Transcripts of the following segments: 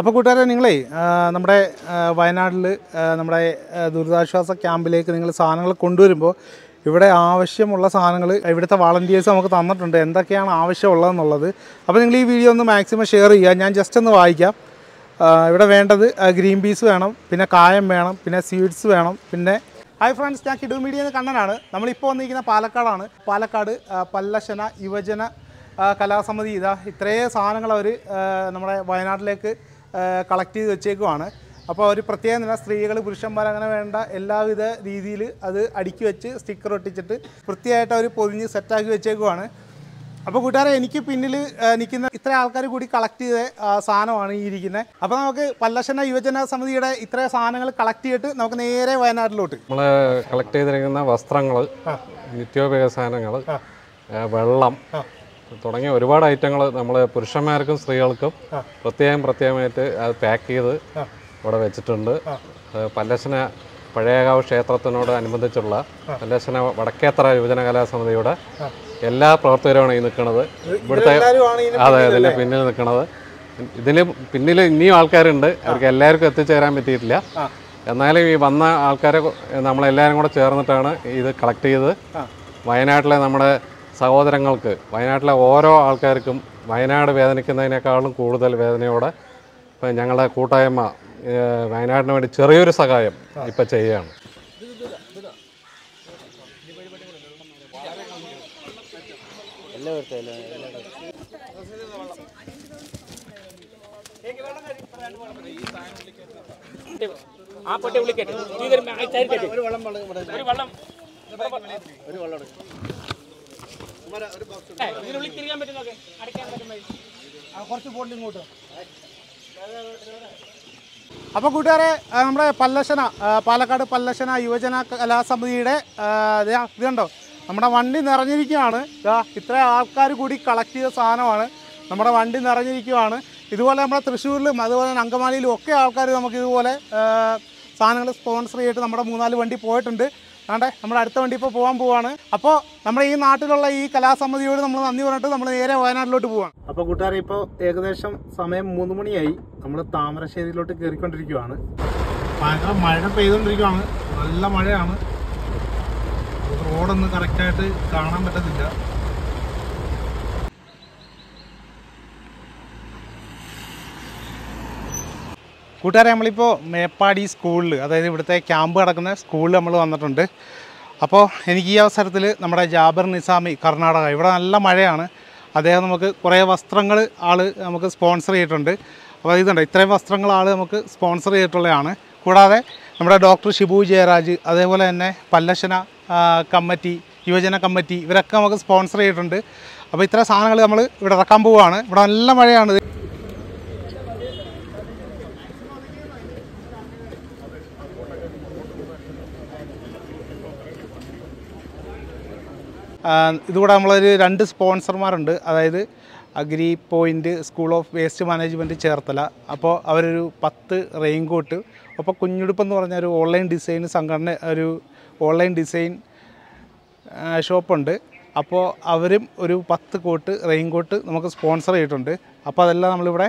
അപ്പോൾ കൂട്ടുകാരെ നിങ്ങളെ നമ്മുടെ വയനാട്ടിൽ നമ്മുടെ ദുരിതാശ്വാസ ക്യാമ്പിലേക്ക് നിങ്ങൾ സാധനങ്ങൾ കൊണ്ടുവരുമ്പോൾ ഇവിടെ ആവശ്യമുള്ള സാധനങ്ങൾ ഇവിടുത്തെ വോളണ്ടിയേഴ്സ് നമുക്ക് തന്നിട്ടുണ്ട്. എന്തൊക്കെയാണ് ആവശ്യമുള്ളതെന്നുള്ളത്. അപ്പോൾ നിങ്ങൾ ഈ വീഡിയോ ഒന്ന് മാക്സിമം ഷെയർ ചെയ്യുക. ഞാൻ ജസ്റ്റ് ഒന്ന് വായിക്കാം. ഇവിടെ വേണ്ടത് ഗ്രീൻ പീസ് വേണം പിന്നെ കായം വേണം പിന്നെ സീഡ്സ് വേണം പിന്നെ ഹായ് ഫ്രണ്ട്സ് ഞാൻ കിഡു മീഡിയ കണ്ണനാണ്. നമ്മളിപ്പോൾ വന്നിരിക്കുന്ന പാലക്കാടാണ്. പാലക്കാട് പല്ലശന യുവജന കലാസമിതി ഇതാ ഇത്രയും സാധനങ്ങൾ അവർ നമ്മുടെ വയനാട്ടിലേക്ക് കളക്ട് ചെയ്ത് വെച്ചേക്കുവാണ്. അപ്പോൾ ഒരു പ്രത്യേകം തന്നെ സ്ത്രീകൾ പുരുഷന്മാർ അങ്ങനെ വേണ്ട എല്ലാവിധ രീതിയിൽ അത് അടുക്കി വെച്ച് സ്റ്റിക്കർ ഒട്ടിച്ചിട്ട് വൃത്തിയായിട്ട് അവർ പൊതിഞ്ഞ് സെറ്റാക്കി വെച്ചേക്കുവാണ്. അപ്പോൾ കൂട്ടുകാരെ എനിക്ക് പിന്നിൽ നിൽക്കുന്ന ഇത്ര ആൾക്കാർ കൂടി കളക്ട് ചെയ്ത സാധനമാണ് ഈ ഇരിക്കുന്നത് അപ്പോൾ നമുക്ക് പല്ലശന യുവജന സമിതിയുടെ ഇത്ര സാധനങ്ങൾ കളക്ട് ചെയ്തിട്ട് നമുക്ക് നേരെ വയനാട്ടിലോട്ട്. നമ്മൾ കളക്ട് ചെയ്തിരിക്കുന്ന വസ്ത്രങ്ങൾ നിത്യോപയോഗ സാധനങ്ങൾ വെള്ളം തുടങ്ങിയ ഒരുപാട് ഐറ്റങ്ങൾ നമ്മൾ പുരുഷന്മാർക്കും സ്ത്രീകൾക്കും പ്രത്യേകം പ്രത്യേകമായിട്ട് അത് പാക്ക് ചെയ്ത് ഇവിടെ വെച്ചിട്ടുണ്ട്. പല്ലശ്ശന പല്ലശന പഴയകാവ് ക്ഷേത്രത്തിനോട് അനുബന്ധിച്ചുള്ള പല്ലശന വടക്കേത്തറ യുവജന കലാസമിതിയുടെ എല്ലാ പ്രവർത്തകരുമാണ് ഈ നിൽക്കുന്നത് ഇവിടുത്തെ അതെ ഇതിന്റെ പിന്നിൽ നിൽക്കുന്നത് ഇതിന് പിന്നിൽ ഇനിയും ആൾക്കാരുണ്ട്. അവർക്ക് എല്ലാവർക്കും എത്തിച്ചേരാൻ പറ്റിയിട്ടില്ല. എന്നാലും ഈ വന്ന ആൾക്കാരെ നമ്മളെല്ലാവരും കൂടെ ചേർന്നിട്ടാണ് ഇത് കളക്ട് ചെയ്ത് വയനാട്ടിലെ നമ്മുടെ സഹോദരങ്ങൾക്ക് വയനാട്ടിലെ ഓരോ ആൾക്കാർക്കും വയനാട് വേദനിക്കുന്നതിനേക്കാളും കൂടുതൽ വേദനയോടെ ഇപ്പം ഞങ്ങളുടെ കൂട്ടായ്മ വയനാടിന് വേണ്ടി ചെറിയൊരു സഹായം ഇപ്പം ചെയ്യുകയാണ് ആ ഒരു വെള്ളം ഒരു വെള്ളം ഒരു വെള്ളം. ഇതിനുള്ളിൽ തിരികാൻ പറ്റുന്നൊക്കെ അടയ്ക്കാൻ പറ്റും കുറച്ച് ബോട്ടിൽ ഇങ്ങോട്ട്. അപ്പോൾ കൂട്ടുകാരെ നമ്മുടെ പല്ലശന പാലക്കാട് പല്ലശന യുവജന കലാസമിതിയുടെ ഇതുണ്ടോ നമ്മുടെ വണ്ടി നിറഞ്ഞിരിക്കുകയാണ്. ഇത്ര ആൾക്കാർ കൂടി കളക്ട് ചെയ്ത സാധനമാണ്. നമ്മുടെ വണ്ടി നിറഞ്ഞിരിക്കുകയാണ്. ഇതുപോലെ നമ്മുടെ തൃശ്ശൂരിലും അതുപോലെ തന്നെ അങ്കമാലിയിലും ഒക്കെ ആൾക്കാർ നമുക്ക് ഇതുപോലെ സാധനങ്ങൾ സ്പോൺസർ ചെയ്തിട്ട് നമ്മുടെ മൂന്നാൽ വണ്ടി പോയിട്ടുണ്ട്. ആണ്ടെ നമ്മൾ അടുത്ത വണ്ടി ഇപ്പോൾ പോകാൻ പോവാണ്. അപ്പോൾ നമ്മുടെ ഈ നാട്ടിലുള്ള ഈ കലാസമിതിയോട് നമ്മൾ നന്ദി പറഞ്ഞിട്ട് നമ്മൾ നേരെ വയനാട്ടിലോട്ട് പോവാണ്. അപ്പോൾ കൂട്ടുകാരെ ഇപ്പോൾ ഏകദേശം സമയം മൂന്ന് മണിയായി. നമ്മൾ താമരശ്ശേരിയിലോട്ട് കയറിക്കൊണ്ടിരിക്കുവാണ് ഭയങ്കര മഴ പെയ്തുകൊണ്ടിരിക്കുവാണ്. നല്ല മഴയാണ്. റോഡൊന്നും കറക്റ്റായിട്ട് കാണാൻ പറ്റത്തില്ല. കൂട്ടുകാരെ നമ്മളിപ്പോൾ മേപ്പാടി സ്കൂളിൽ അതായത് ഇവിടുത്തെ ക്യാമ്പ് നടക്കുന്ന സ്കൂളിൽ നമ്മൾ വന്നിട്ടുണ്ട്. അപ്പോൾ എനിക്ക് ഈ അവസരത്തിൽ നമ്മുടെ ജാബർ നിസാമി കർണാടക ഇവിടെ നല്ല മഴയാണ്. അദ്ദേഹം നമുക്ക് കുറേ വസ്ത്രങ്ങൾ ആൾ നമുക്ക് സ്പോൺസർ ചെയ്തിട്ടുണ്ട്. അപ്പോൾ ഇതുണ്ട് ഇത്രയും വസ്ത്രങ്ങൾ ആൾ നമുക്ക് സ്പോൺസർ ചെയ്തിട്ടുള്ളതാണ്. കൂടാതെ നമ്മുടെ ഡോക്ടർ ഷിബു ജയരാജ് അതേപോലെ തന്നെ പല്ലശന കമ്മിറ്റി യുവജന കമ്മിറ്റി ഇവരൊക്കെ നമുക്ക് സ്പോൺസർ ചെയ്തിട്ടുണ്ട്. അപ്പോൾ ഇത്ര സാധനങ്ങൾ നമ്മൾ ഇവിടെ ഇറക്കാൻ പോവുകയാണ്. ഇവിടെ നല്ല മഴയാണ്. ഇതുകൂടെ നമ്മളൊരു രണ്ട് സ്പോൺസർമാരുണ്ട്. അതായത് agri point school of waste management Cherthala. അപ്പോൾ അവരൊരു പത്ത് റെയിൻകോട്ട് അപ്പോൾ കുഞ്ഞുടുപ്പ് എന്ന് പറഞ്ഞ ഒരു ഓൺലൈൻ ഡിസൈൻ സംഘടന ഒരു ഓൺലൈൻ ഡിസൈൻ ഷോപ്പുണ്ട്. അപ്പോൾ അവരും ഒരു പത്ത് കോട്ട് റെയിൻകോട്ട് നമുക്ക് സ്പോൺസർ ചെയ്തിട്ടുണ്ട്. അപ്പോൾ അതെല്ലാം നമ്മളിവിടെ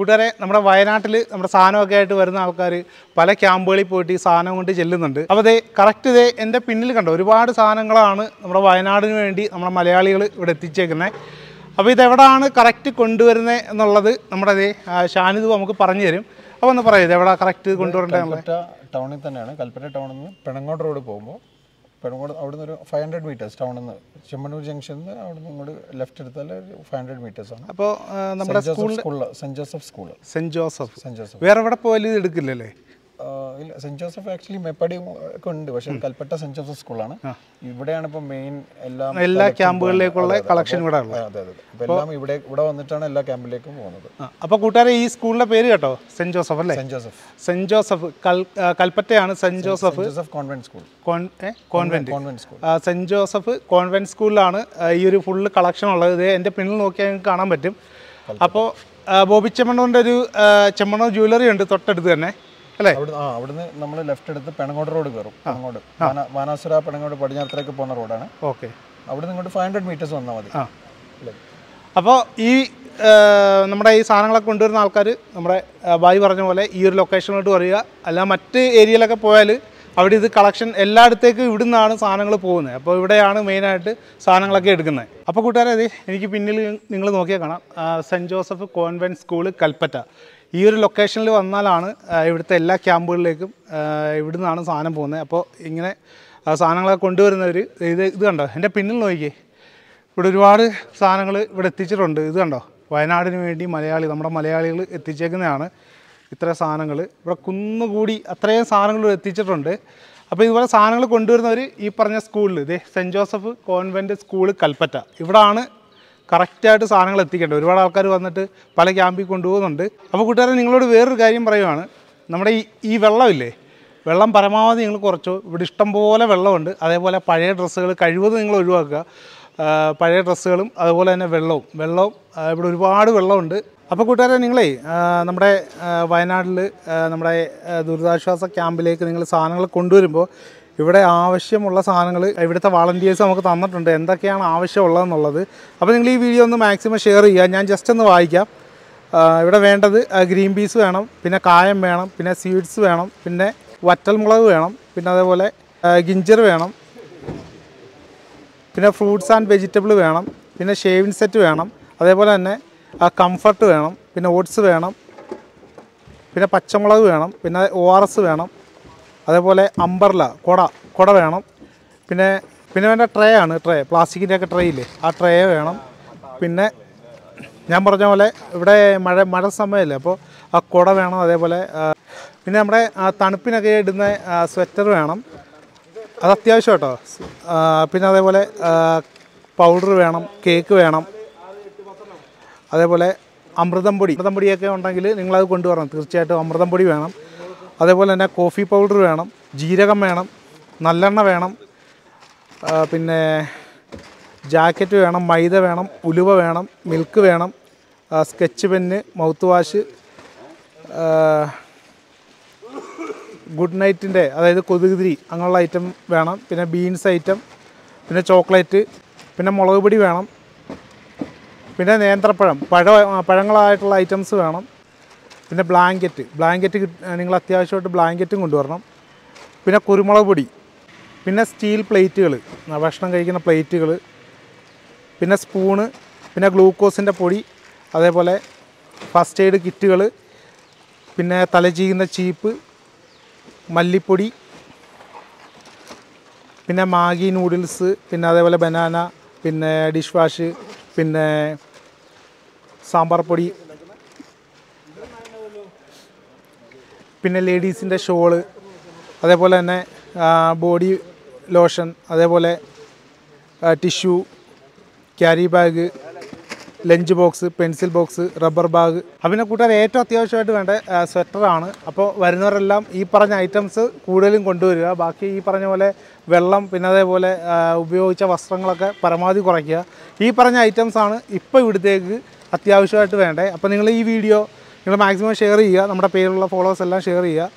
കൂട്ടുകാരെ നമ്മുടെ വയനാട്ടിൽ നമ്മുടെ സാധനമൊക്കെ ആയിട്ട് വരുന്ന ആൾക്കാർ പല ക്യാമ്പുകളിൽ പോയിട്ട് ഈ സാധനം കൊണ്ട് ചെല്ലുന്നുണ്ട്. അപ്പോൾ അതേ കറക്റ്റ് ഇതേ എന്റെ പിന്നിൽ കണ്ടോ ഒരുപാട് സാധനങ്ങളാണ് നമ്മുടെ വയനാടിന് വേണ്ടി നമ്മുടെ മലയാളികൾ ഇവിടെ എത്തിച്ചേക്കുന്നത് അപ്പോൾ ഇതെവിടാണ് കറക്റ്റ് കൊണ്ടുവരുന്നത് എന്നുള്ളത് നമ്മുടെ അതേ ഷാനിത് നമുക്ക് പറഞ്ഞു തരും. അപ്പോൾ ഒന്ന് പറയും ഇതെവിടെ കറക്റ്റ് കൊണ്ടുവരേണ്ടത് ടൗണിൽ തന്നെയാണ്. കൽപ്പറ്റ ടൗണിൽ നിന്ന് പിണങ്ങോട്ട് റോഡ് പോകുമ്പോൾ പെണങ്ങോട് അവിടുന്ന് ഒരു ഫൈവ് ഹൺഡ്രഡ് മീറ്റേഴ്സ് ടൗണിൽ നിന്ന് ചെമ്മണ്ണൂർ ജംഗ്ഷനിൽ നിന്ന് അവിടെ നിന്ന് ഇങ്ങോട്ട് ലെഫ്റ്റ് എടുത്താൽ ഒരു ഫൈവ് ഹൺഡ്രഡ് മീറ്റേഴ്സ് ആണ്. അപ്പോൾ നമ്മുടെ സ്കൂളിൽ Saint Joseph school Saint Joseph Saint Joseph വേറെ എവിടെ പോയാലും ഇത് എടുക്കില്ലല്ലേ? ഇല്ല സെന്റ് ജോസഫ് ആക്ച്വലി മേപ്പാടി ഒക്കെ ഉണ്ട് പക്ഷേ കൽപ്പറ്റ സെന്റ് ജോസഫ് സ്കൂളാണ് ഇവിടെയാണ് ഇപ്പൊ മെയിൻ എല്ലാം എല്ലാ ക്യാമ്പുകളിലേക്കുള്ള. കളക്ഷൻ ഇവിടെ അതെ അതെ എല്ലാം ഇവിടെ ഇവിടെ വന്നിട്ടാണ് എല്ലാ ക്യാമ്പിലേക്കും പോകുന്നത്. അപ്പോൾ കൂട്ടുകാരെ ഈ സ്കൂളിന്റെ പേര് കേട്ടോ സെന്റ് ജോസഫ് അല്ലേ? Saint Joseph saint Joseph കൽപ്പറ്റയാണ് Saint Joseph Joseph convent school convent convent school Saint Joseph convent സ്കൂളിലാണ് ഈ ഒരു ഫുള്ള് കളക്ഷൻ ഉള്ളത്. ഇത് എന്റെ പിന്നിൽ നോക്കിയാൽ നിങ്ങൾക്ക് കാണാൻ പറ്റും. അപ്പോൾ ബോബി ചെമ്മണ്ണൂരിന്റെ ഒരു ചെമ്മണോ ചെമ്മണ്ണൂർ ജ്വല്ലറി ഉണ്ട് തൊട്ടടുത്ത് തന്നെ. അല്ലേ? അവിടുന്ന് നമ്മൾ ലെഫ്റ്റ് എടുത്ത് പെണങ്ങോട് റോഡ് കയറും. പെണങ്ങോട് വാന- വാനാസുര പെണങ്ങോട് പടിഞ്ഞാറത്തേക്ക് പോകുന്ന റോഡാണ് ഓക്കെ. അവിടെ നിന്ന് ഇങ്ങോട്ട് ഫൈവ് ഹൺഡ്രഡ് മീറ്റേഴ്സ് വന്നാൽ മതി. അപ്പോൾ ഈ നമ്മുടെ ഈ സാധനങ്ങളൊക്കെ കൊണ്ടുവരുന്ന ആൾക്കാർ നമ്മുടെ ബായി പറഞ്ഞ പോലെ ഈ ഒരു ലൊക്കേഷനിലോട്ട് വരിക. അല്ല മറ്റ് ഏരിയയിലൊക്കെ പോയാൽ അവിടെ ഇത് കളക്ഷൻ എല്ലായിടത്തേക്കും ഇവിടെ നിന്നാണ് സാധനങ്ങൾ പോകുന്നത്. അപ്പോൾ ഇവിടെയാണ് മെയിനായിട്ട് സാധനങ്ങളൊക്കെ എടുക്കുന്നത്. അപ്പോൾ കൂട്ടുകാരെ അതെ എനിക്ക് പിന്നിൽ നിങ്ങൾ നോക്കിയാൽ കാണാം. Saint Joseph convent school Kalpetta. ഈ ഒരു ലൊക്കേഷനിൽ വന്നാലാണ് ഇവിടുത്തെ എല്ലാ ക്യാമ്പുകളിലേക്കും ഇവിടുന്നാണ് സാധനം പോകുന്നത് അപ്പോൾ ഇങ്ങനെ സാധനങ്ങളെ സാധനങ്ങളൊക്കെ കൊണ്ടുവരുന്നവർ ഇത് ഇത് കണ്ടോ? എന്റെ പിന്നിൽ നോക്കിയേ ഇവിടെ ഒരുപാട് സാധനങ്ങൾ ഇവിടെ എത്തിച്ചിട്ടുണ്ട്. ഇത് കണ്ടോ? വയനാടിന് വേണ്ടി മലയാളി നമ്മുടെ മലയാളികൾ എത്തിച്ചേക്കുന്നതാണ് ഇത്ര സാധനങ്ങൾ ഇവിടെ കുന്നുകൂടി അത്രയും സാധനങ്ങൾ ഇവിടെ എത്തിച്ചിട്ടുണ്ട്. അപ്പോൾ ഇതുപോലെ സാധനങ്ങൾ കൊണ്ടുവരുന്നവർ ഈ പറഞ്ഞ സ്കൂളിൽ ഇതേ Saint Joseph convent school Kalpetta. ഇവിടാണ് കറക്റ്റായിട്ട് സാധനങ്ങൾ എത്തിക്കേണ്ടത് ഒരുപാട് ആൾക്കാർ വന്നിട്ട് പല ക്യാമ്പിൽ കൊണ്ടുപോകുന്നുണ്ട്. അപ്പോൾ കൂട്ടുകാരെ നിങ്ങളോട് വേറൊരു കാര്യം പറയുവാണ്. നമ്മുടെ ഈ ഈ വെള്ളമില്ലേ? വെള്ളം പരമാവധി നിങ്ങൾ കുറച്ചു. ഇവിടെ ഇഷ്ടംപോലെ വെള്ളമുണ്ട്. അതേപോലെ പഴയ ഡ്രസ്സുകൾ കഴിവതും നിങ്ങൾ ഒഴിവാക്കുക. പഴയ ഡ്രസ്സുകളും അതുപോലെ തന്നെ വെള്ളവും. വെള്ളവും ഇവിടെ ഒരുപാട് വെള്ളമുണ്ട്. അപ്പോൾ കൂട്ടുകാരെ നിങ്ങളേ നമ്മുടെ വയനാട്ടിൽ നമ്മുടെ ദുരിതാശ്വാസ ക്യാമ്പിലേക്ക് നിങ്ങൾ സാധനങ്ങൾ കൊണ്ടുവരുമ്പോൾ ഇവിടെ ആവശ്യമുള്ള സാധനങ്ങൾ ഇവിടുത്തെ വാളണ്ടിയേഴ്സ് നമുക്ക് തന്നിട്ടുണ്ട്. എന്തൊക്കെയാണ് ആവശ്യമുള്ളതെന്നുള്ളത്. അപ്പോൾ നിങ്ങൾ ഈ വീഡിയോ ഒന്ന് മാക്സിമം ഷെയർ ചെയ്യുക. ഞാൻ ജസ്റ്റ് ഒന്ന് വായിക്കാം. ഇവിടെ വേണ്ടത് ഗ്രീൻ പീസ് വേണം പിന്നെ കായം വേണം പിന്നെ സീഡ്സ് വേണം പിന്നെ വറ്റൽമുളക് വേണം പിന്നെ അതേപോലെ ഗിഞ്ചർ വേണം പിന്നെ ഫ്രൂട്ട്സ് ആൻഡ് വെജിറ്റബിൾ വേണം പിന്നെ ഷേവിങ് സെറ്റ് വേണം അതേപോലെ തന്നെ കംഫർട്ട് വേണം പിന്നെ ഓട്സ് വേണം പിന്നെ പച്ചമുളക് വേണം പിന്നെ ഒ വേണം അതേപോലെ അമ്പർല കുട കുട വേണം. പിന്നെ പിന്നെ വേണ്ട ട്രേ ആണ് ട്രേ പ്ലാസ്റ്റിക്കിന്റെ ഒക്കെ ട്രേ ഇല്ലേ? ആ ട്രേ വേണം. പിന്നെ ഞാൻ പറഞ്ഞ പോലെ ഇവിടെ മഴ മഴ സമയമല്ലേ അപ്പോൾ ആ കുട വേണം അതേപോലെ പിന്നെ നമ്മുടെ തണുപ്പിനൊക്കെ ഇടുന്ന സ്വെറ്റർ വേണം. അത് അത്യാവശ്യം കേട്ടോ. പിന്നെ അതേപോലെ പൗഡർ വേണം കേക്ക് വേണം. അതേപോലെ അമൃതം പൊടി അമൃതം പൊടിയൊക്കെ ഉണ്ടെങ്കിൽ നിങ്ങളത് കൊണ്ടുവരണം. തീർച്ചയായിട്ടും അമൃതം പൊടി വേണം. അതേപോലെ തന്നെ കോഫി പൗഡർ വേണം ജീരകം വേണം നല്ലെണ്ണ വേണം പിന്നെ ജാക്കറ്റ് വേണം മൈദ വേണം ഉലുവ വേണം മിൽക്ക് വേണം sketch pen mouth wash good നൈറ്റിന്റെ അതായത് കൊതുകുതിരി അങ്ങനെയുള്ള ഐറ്റം വേണം പിന്നെ ബീൻസ് ഐറ്റം പിന്നെ ചോക്ലേറ്റ് പിന്നെ മുളക് പൊടി വേണം പിന്നെ നേന്ത്രപ്പഴം പഴ പഴങ്ങളായിട്ടുള്ള ഐറ്റംസ് വേണം. പിന്നെ ബ്ലാങ്കറ്റ്. ബ്ലാങ്കറ്റ് നിങ്ങൾ അത്യാവശ്യമായിട്ട് ബ്ലാങ്കറ്റും കൊണ്ടുവരണം. പിന്നെ കുരുമുളക് പൊടി. പിന്നെ സ്റ്റീൽ പ്ലേറ്റുകൾ. ഭക്ഷണം കഴിക്കുന്ന പ്ലേറ്റുകൾ. പിന്നെ സ്പൂണ്. പിന്നെ ഗ്ലൂക്കോസിന്റെ പൊടി. അതേപോലെ ഫസ്റ്റ് എയ്ഡ് കിറ്റുകൾ. പിന്നെ തലചീകുന്ന ചീപ്പ്. മല്ലിപ്പൊടി. പിന്നെ മാഗി നൂഡിൽസ്. പിന്നെ അതേപോലെ ബനാന. പിന്നെ ഡിഷ് വാഷ്. പിന്നെ സാമ്പാർ പൊടി. പിന്നെ ലേഡീസിന്റെ ഷോൾ അതേപോലെ തന്നെ ബോഡി ലോഷൻ അതേപോലെ tissue carry bag lunch box pencil box rubber bag. അതിനെ കൂട്ടാൻ ഏറ്റവും അത്യാവശ്യമായിട്ട് വേണ്ട സ്വെറ്ററാണ്. അപ്പോൾ വരുന്നവരെല്ലാം ഈ പറഞ്ഞ ഐറ്റംസ് കൂടുതലും കൊണ്ടുവരിക. ബാക്കി ഈ പറഞ്ഞ പോലെ വെള്ളം പിന്നെ അതേപോലെ ഉപയോഗിച്ച വസ്ത്രങ്ങളൊക്കെ പരമാവധി കുറയ്ക്കുക. ഈ പറഞ്ഞ ഐറ്റംസാണ് ഇപ്പോൾ ഇവിടുത്തേക്ക് അത്യാവശ്യമായിട്ട് വേണ്ടത്. അപ്പോൾ നിങ്ങൾ ഈ വീഡിയോ നിങ്ങൾ മാക്സിമം ഷെയർ ചെയ്യുക. നമ്മുടെ പേരിലുള്ള ഫോളോവേഴ്സ് എല്ലാം ഷെയർ ചെയ്യുക.